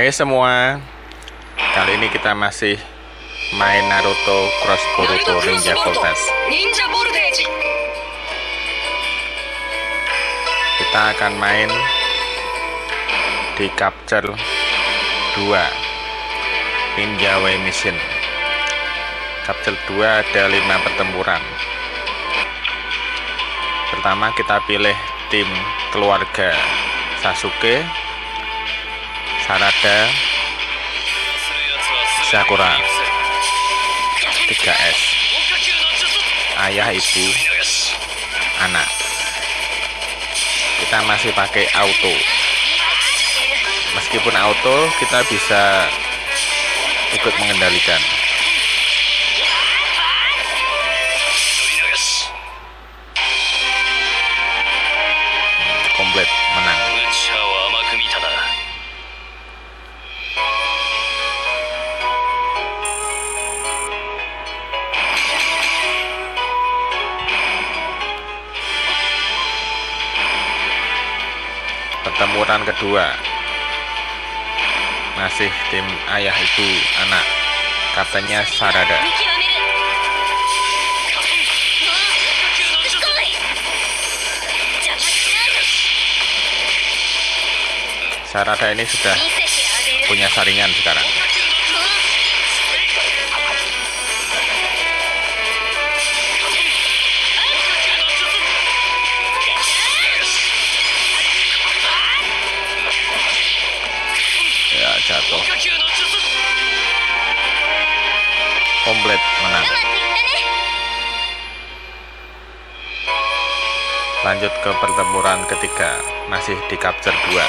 Hai semua. Kali ini kita masih main Naruto Cross Boruto Ninja Voltage. Kita akan main di capture 2 Ninja Way Mission. Capture 2 ada 5 pertempuran. Pertama kita pilih tim keluarga Sasuke Sarada Sakura 3S Ayah ibu anak. Kita masih pakai auto. Meskipun auto kita bisa ikut mengendalikan pertempuran kedua. Masih tim ayah ibu anak. Kaptennya Sarada. Sarada ini sudah punya saringan sekarang ya jatuh komplit menang. Lanjut ke pertempuran ketiga. Masih di capture 2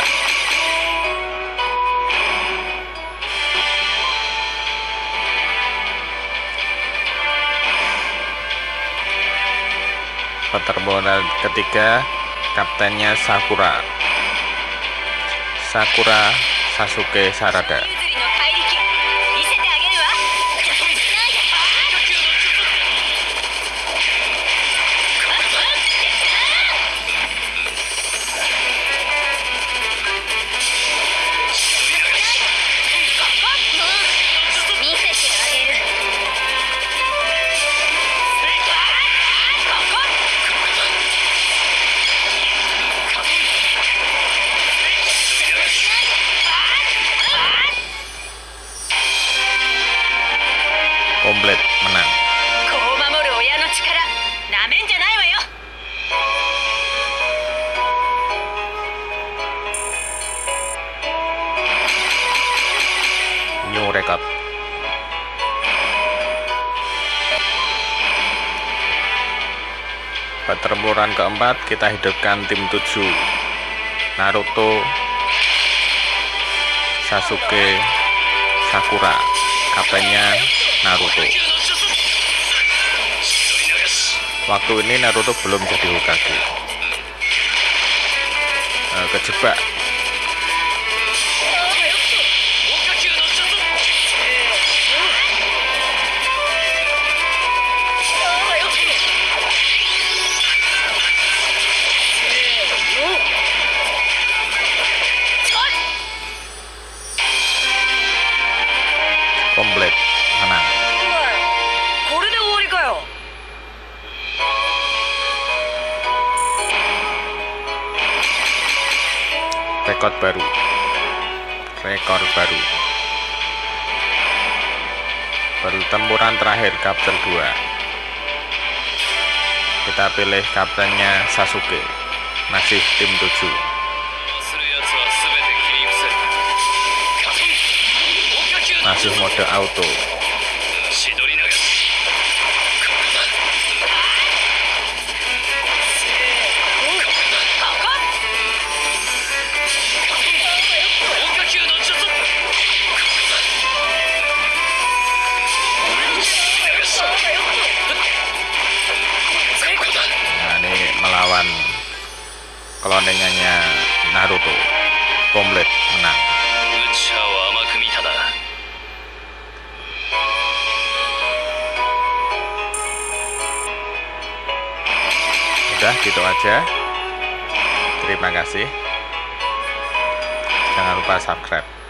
pertempuran ketiga kaptennya Sakura. Sakura Sasuke Sarada Blade menang. New Recap Pertempuran keempat kita hidupkan tim 7 Naruto Sasuke Sakura. Kaptennya Naruto. Waktu ini Naruto belum jadi Hokage. Eh, kejebak rekor baru. Rekor baru. Pertempuran terakhir kapten 2 kita pilih kaptennya Sasuke. Masih tim 7 masih mode auto kloningannya Naruto komplit menang. Udah gitu aja. Terima kasih. Jangan lupa subscribe